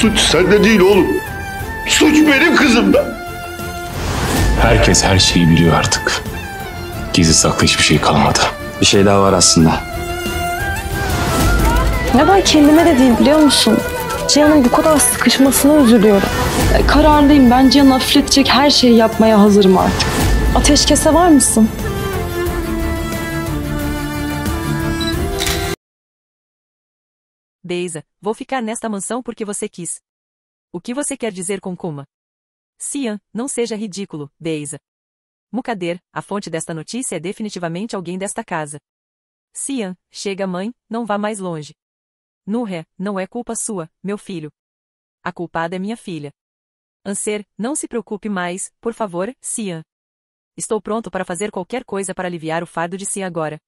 Suç sende değil oğlum. Suç benim kızımda. Herkes her şeyi biliyor artık. Gizli saklı hiçbir şey kalmadı. Bir şey daha var aslında. Ya ben kendime de değil biliyor musun? Cihan'ın bu kadar sıkışmasına üzülüyorum. E, Kararlıyım ben Cihan'ı hafifletecek her şeyi yapmaya hazırım artık. Ateşkese var mısın? Beisa, vou ficar nesta mansão porque você quis. O que você quer dizer com Kuma? Cian, não seja ridículo, Beisa. Mukader, a fonte desta notícia é definitivamente alguém desta casa. Cian, chega mãe, não vá mais longe. Nurre, não é culpa sua, meu filho. A culpada é minha filha. Anser, não se preocupe mais, por favor, Cian. Estou pronto para fazer qualquer coisa para aliviar o fardo de Cian agora.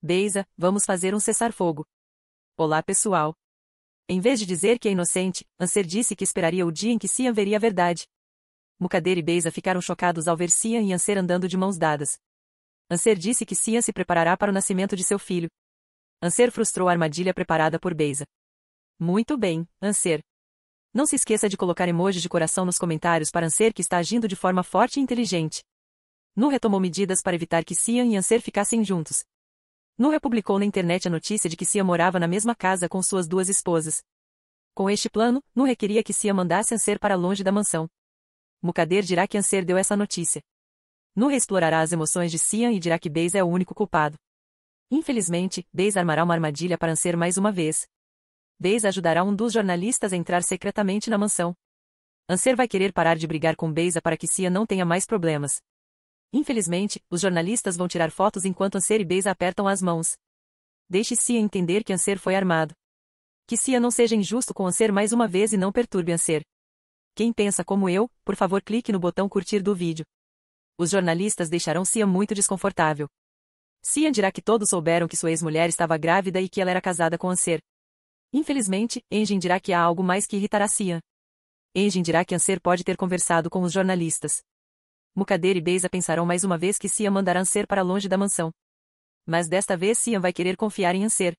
Beisa, vamos fazer um cessar-fogo. Olá pessoal. Em vez de dizer que é inocente, Anser disse que esperaria o dia em que Cian veria a verdade. Mukader e Beisa ficaram chocados ao ver Cian e Anser andando de mãos dadas. Anser disse que Cian se preparará para o nascimento de seu filho. Anser frustrou a armadilha preparada por Beisa. Muito bem, Anser. Não se esqueça de colocar emojis de coração nos comentários para Anser que está agindo de forma forte e inteligente. Nu retomou medidas para evitar que Cian e Anser ficassem juntos. Nu republicou na internet a notícia de que Cian morava na mesma casa com suas duas esposas. Com este plano, Nu requeria que Cian mandasse Anser para longe da mansão. Mukader dirá que Anser deu essa notícia. Nu explorará as emoções de Cian e dirá que Beis é o único culpado. Infelizmente, Beis armará uma armadilha para Anser mais uma vez. Beis ajudará um dos jornalistas a entrar secretamente na mansão. Anser vai querer parar de brigar com Beisa para que Cian não tenha mais problemas. Infelizmente, os jornalistas vão tirar fotos enquanto Anser e Beisa apertam as mãos. Deixe Cian entender que Anser foi armado. Que Cian não seja injusto com Anser mais uma vez e não perturbe Anser. Quem pensa como eu, por favor clique no botão curtir do vídeo. Os jornalistas deixarão Cian muito desconfortável. Cian dirá que todos souberam que sua ex-mulher estava grávida e que ela era casada com Anser. Infelizmente, Engin dirá que há algo mais que irritará Cian. Engin dirá que Anser pode ter conversado com os jornalistas. Mukader e Beisa pensarão mais uma vez que Cian mandará Anser para longe da mansão. Mas desta vez Cian vai querer confiar em Anser.